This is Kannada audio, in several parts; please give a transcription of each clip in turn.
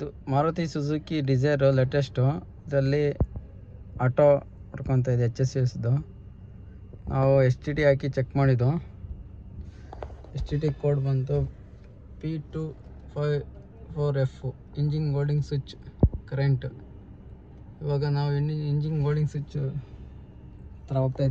ಇದು ಮಾರುತಿ ಸುಜುಕಿ ಡಿಸೈರು ಲೇಟೆಸ್ಟು ಇದರಲ್ಲಿ ಆಟೋ ಹೊಡ್ಕೊತ ಇದೆ ಎಚ್ ಎಸ್ ಎಸ್ದು ನಾವು ಎಸ್ ಟಿ ಡಿ ಹಾಕಿ ಚೆಕ್ ಮಾಡಿದ್ದು. ಎಸ್ ಟಿ ಡಿ ಕೋಡ್ ಬಂತು P two five four F engine ಗೋಲ್ಡಿಂಗ್ switch current ಇವಾಗ ನಾವು ಇನ್ನಿ ಇಂಜಿನ್ ಗೋಲ್ಡಿಂಗ್ ಸ್ವಿಚ್ ಹತ್ರ ಹೋಗ್ತಾ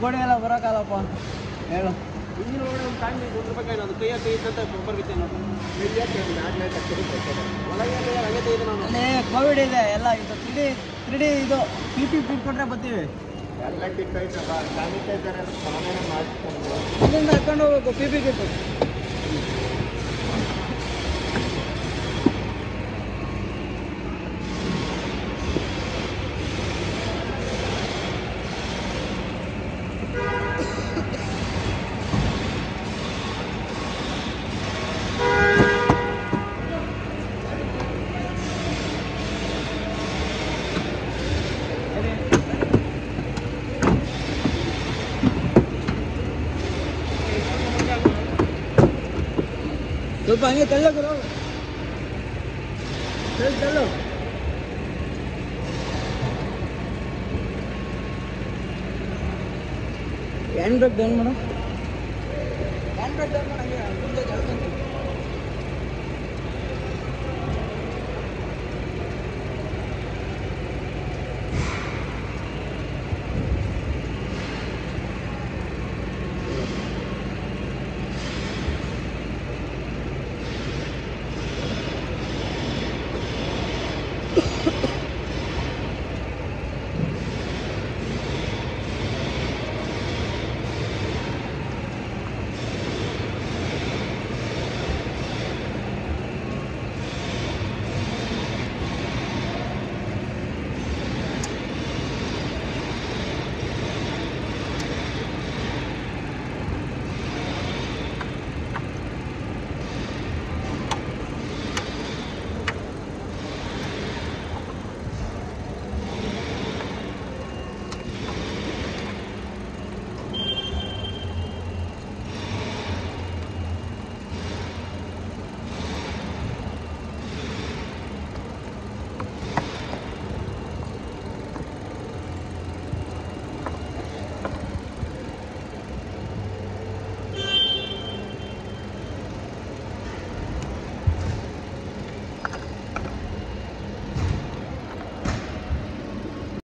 ಹೆಬ್ಬಡಿ ಎಲ್ಲ ಬರೋಕ್ಕಲ್ಲಪ್ಪ ಹೇಳು. ಒಳಗಡೆ ಒಂದು ಅದು ಕೈಯ ಕೈ ಅಂತ ಅಲ್ಲಿ ಕೋವಿಡ್ ಇದೆ ಎಲ್ಲ ಇದು ತ್ರೀಡಿ ತ್ರೀಡಿ ಇದು ಪಿ ಪಿ ಪಿಟ್ ಕೊಟ್ಟರೆ ಬರ್ತೀವಿ ಎಲ್ಲ ಕಿಟ್ ಐತಪ್ಪ ಸ್ಯಾನಿಟೈಸರ್ ಸಾಮಾನ್ಯ ಮಾಡಿಸ್ಕೊಂಡು. ಇಲ್ಲಿಂದ ಹಾಕೊಂಡು ಹೋಗ್ಬೇಕು ಪಿ ಪಿ ಕಿಟ್ಟು ಸ್ವಲ್ಪ ಹಂಗೆ ತಳ್ಳ ಗುರು ತಳ್ಳು, ಹ್ಯಾಂಡ್ ಬ್ರೇಕ್ ಡೌನ್ ಮಾಡು ಹ್ಯಾಂಡ್ ಬ್ರೇಕ್ ಡೌನ್ ಮಾಡು ಮುಂದೆ